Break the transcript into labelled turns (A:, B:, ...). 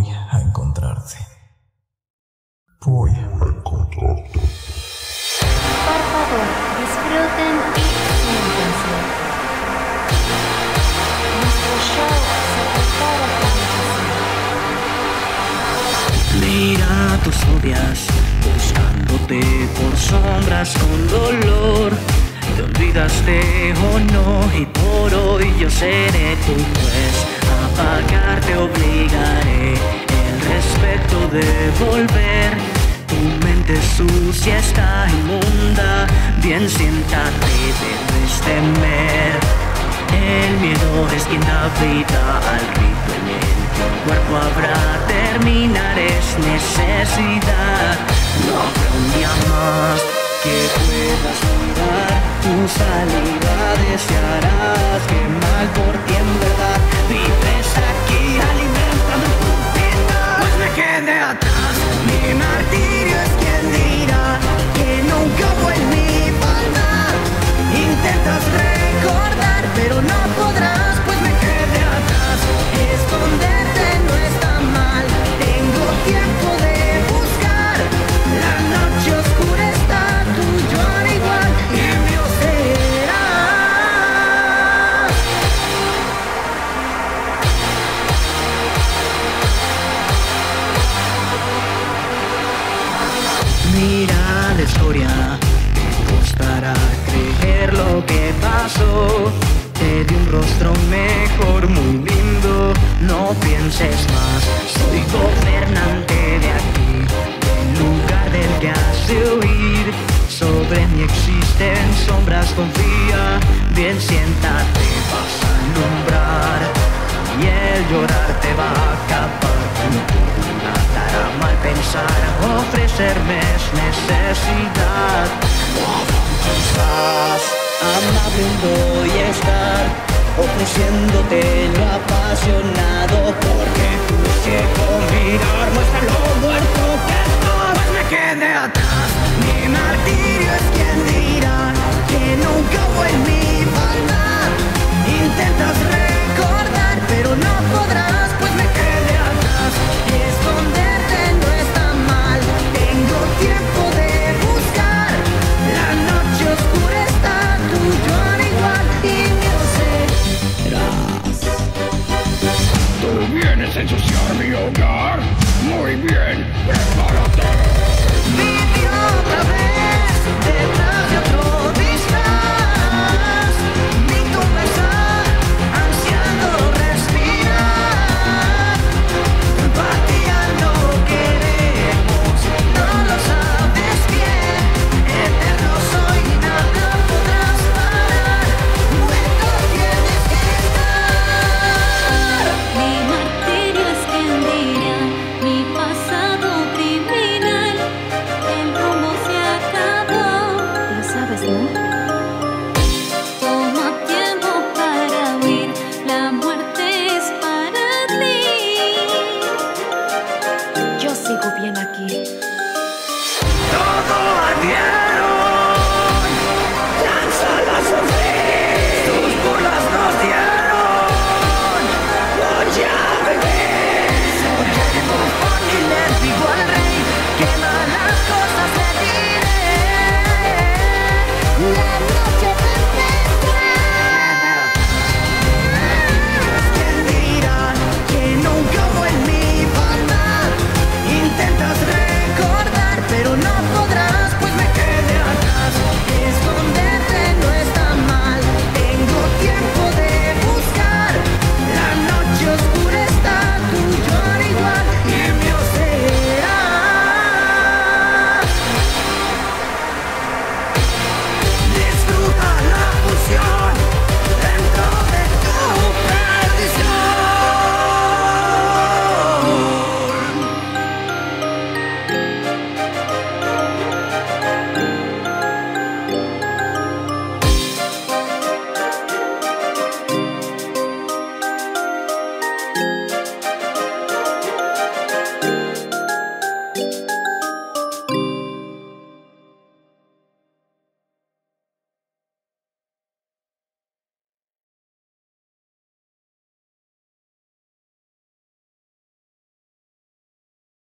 A: Voy a encontrarte. Voy a encontrarte.
B: Por favor, disfruten y siéntense. Nuestro show se prepara para
C: Mira tus novias buscándote por sombras con dolor. Te olvidaste o no y por hoy yo seré tu juez. A pagarte obligaré el respeto de volver. Tu mente sucia está inmunda, bien siéntate, debes temer. El miedo es quien da al rito en el cuerpo habrá terminar es necesidad. No habrá un día más que puedas mirar tu salida, desearás Mira la historia, te costará creer lo que pasó. Te di un rostro mejor, muy lindo, no pienses más. Soy gobernante de aquí, el lugar del que has de huir. Sobre mí existen sombras, confía, bien siéntate, Ofrecerme es necesidad. Quizás amable voy a estar Ofreciéndote lo apasionado Porque tu ciego mirar muestra lo muerto que estoy. Pues me quedé atrás Mi martirio